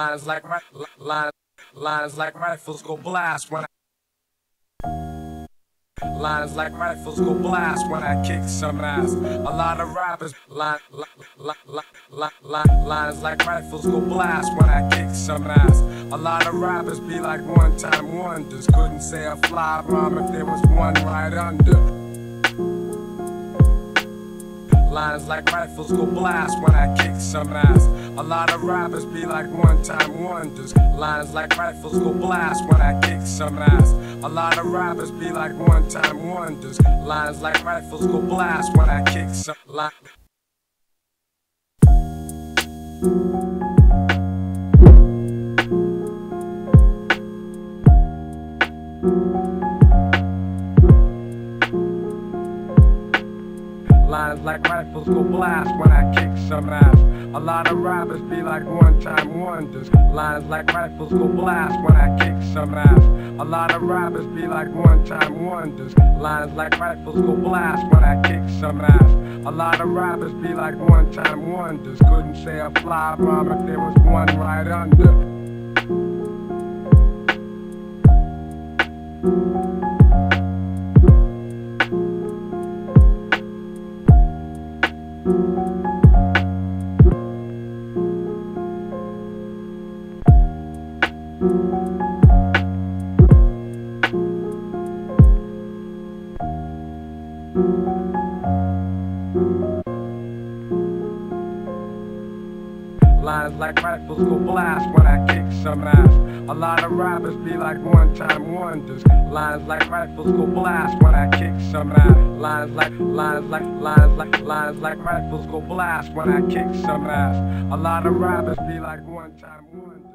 Lines like lines, lines like rifles go blast when I. Lines like rifles go blast when I kick some ass. A lot of rappers line, line, line, line, line, lines like rifles go blast when I kick some ass. A lot of rappers be like one time wonders. Couldn't say a fly rhyme if there was one right under. Lines like rifles go blast when I kick some ass. A lot of rappers be like one time wonders. Lines like rifles go blast when I kick some ass. A lot of rappers be like one time wonders. Lines like rifles go blast when I kick some. Li- Lines like rifles go blast when I kick some ass. A lot of rappers be like one time wonders. Lines like rifles go blast when I kick some ass. A lot of rappers be like one time wonders. Lines like rifles go blast when I kick some ass. A lot of rappers be like one time wonders. Couldn't say a fly bomb if there was one right under. Lines like rifles go blast when I kick some ass. A lot of rappers be like one time wonders. Lines like rifles go blast when I kick some ass. Lines like, lines like, lines like, lines like rifles go blast when I kick some ass. A lot of rappers be like one time wonders.